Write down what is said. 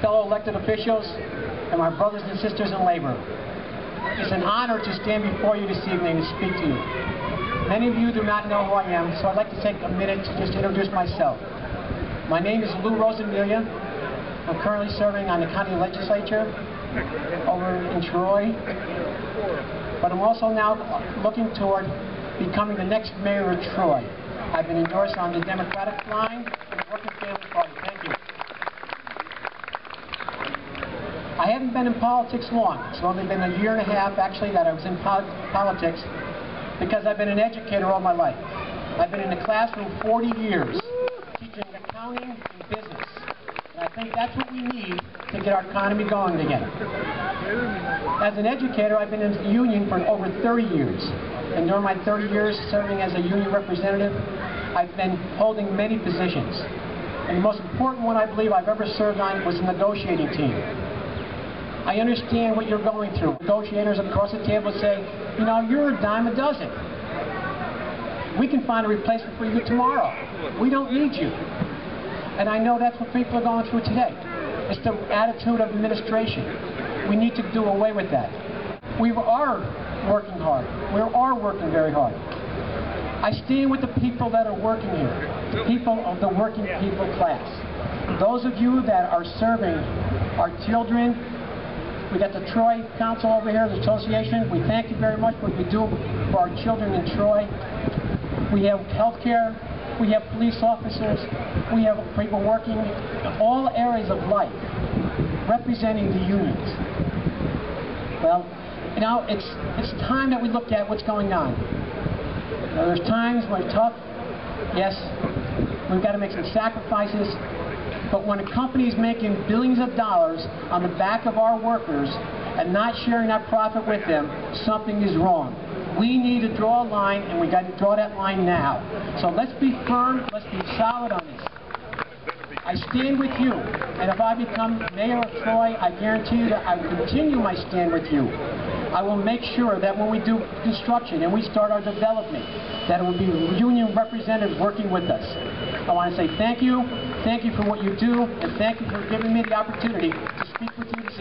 fellow elected officials, and my brothers and sisters in labor. It's an honor to stand before you this evening and speak to you. Many of you do not know who I am, so I'd like to take a minute to just introduce myself. My name is Lou Rosamilia. I'm currently serving on the county legislature over in Troy, but I'm also now looking toward becoming the next mayor of Troy. I've been endorsed on the Democratic line and the Working Family Party. Thank you. I haven't been in politics long. It's only been a year and a half, actually, that I was in pol politics because I've been an educator all my life. I've been in the classroom 40 years, teaching accounting and business. And I think that's what we need to get our economy going again. As an educator, I've been in the union for over 30 years. And during my 30 years serving as a union representative, I've been holding many positions. And the most important one I believe I've ever served on was the negotiating team. I understand what you're going through. Negotiators across the table say, you know, you're a dime a dozen. We can find a replacement for you tomorrow. We don't need you. And I know that's what people are going through today. It's the attitude of administration. We need to do away with that. We are working hard. We are working very hard. I stand with the people that are working here, the people of the working people class. Those of you that are serving our children, we got the Troy Council over here, the association. We thank you very much for what you do for our children in Troy. We have health care. We have police officers. We have people working in all areas of life representing the unions. Well, you know, it's, it's time that we look at what's going on. Now, there's times when it's tough. Yes, we've got to make some sacrifices. But when a company is making billions of dollars on the back of our workers and not sharing that profit with them, something is wrong. We need to draw a line, and we got to draw that line now. So let's be firm, let's be solid on this. I stand with you, and if I become mayor of Troy, I guarantee you that I will continue my stand with you. I will make sure that when we do construction and we start our development, that it will be union representatives working with us. I want to say thank you, thank you for what you do, and thank you for giving me the opportunity to speak with you this